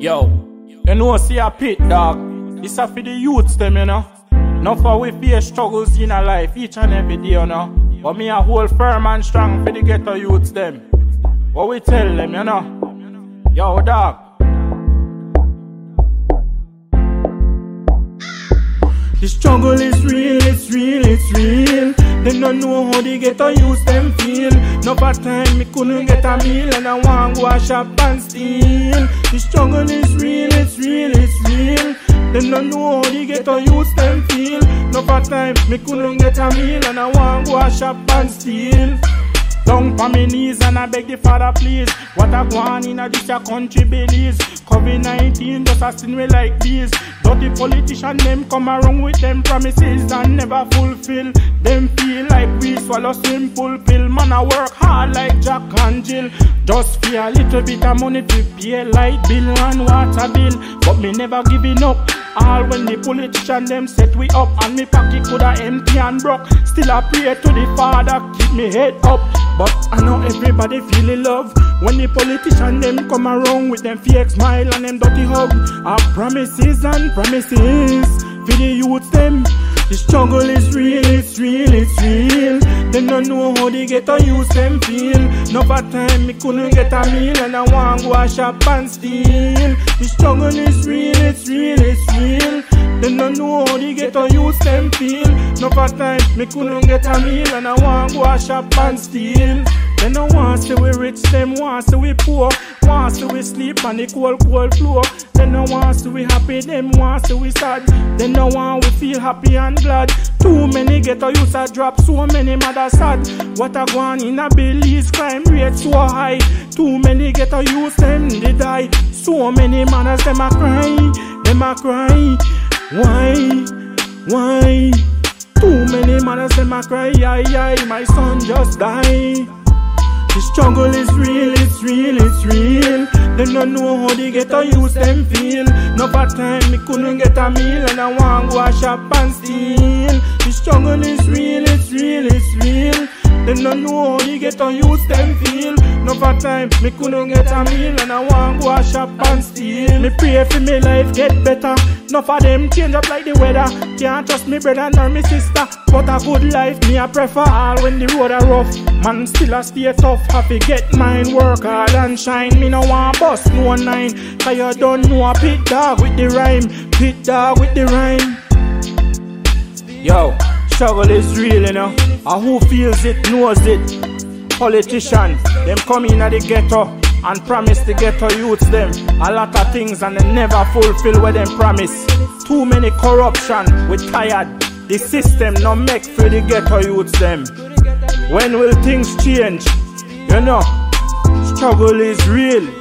Yo, you know, see a PitDwag. This a for the youths, them, you know. Not for we face struggles in our life each and every day, you know. But me a hold firm and strong for the ghetto youths, them. What we tell them, you know. Yo, dog. The struggle is real, it's real, it's real. They don't know how they get to use them feel. No part time me couldn't get a meal and I want go a shop and steal. The struggle is real, it's real, it's real. They don't know how they get to use them feel. No part time me couldn't get a meal and I want go a shop and steal. Down my knees and I beg the father please. What I want in a this a country Belize COVID-19 just a sin we like this Dirty politician them come around with them promises and never fulfill. Them feel like we swallow simple pill. Man I work hard like Jack and Jill. Just for a little bit of money to pay light bill and water bill. But me never giving up all when the politician them set we up and me pocket coulda empty and broke. Still I pray to the Father keep me head up. But I know everybody feeling love when the politician them come around with them fake smile and them dirty hug. I promises and promises for the youths them. The struggle is real, it's real, it's real. They don't know how they get to use them feel. No part time me couldn't get a meal and I want go a shop and steal. The struggle is real, it's real, it's real. Don't know how they get to use them feel. No part time me couldn't get a meal and I want go a shop and steal. They no want see we rich, them want see we poor. Want see we sleep on the cold, cold floor. They no want see we happy, them want see we sad. They no want we feel happy and glad. Too many ghetto youths a drop, so many mother sad. What a gone in a Belize, crime rate so high. Too many ghetto youths them they die. So many mothers them a cry, them a cry. Why, why? Too many mothers them a cry, ay, ay, my son just died. The struggle is real, it's real, it's real. They don't know how they get to use them feel. No part time me couldn't get a meal and I want go a shop and steal. The struggle is real, it's real, it's real. They don't know how they get to use them feel. No part time me couldn't get a meal and I want go a shop and steal. Me pray for me life get better. No for them change up like the weather. Can't trust me brother nor me sister. But a good life me I prefer all when the road are rough. Man still a stay tough. Happy get mine, work hard and shine. Me no want bust no nine. Cause you don't know a PitDwag with the rhyme. PitDwag with the rhyme. Yo, struggle is real, you know. And who feels it knows it. Politician, them come in at the ghetto and promise the ghetto youths them a lot of things and they never fulfill what them promise. Too many corruption, we tired. The system no make for the ghetto youths them. When will things change? You know, struggle is real.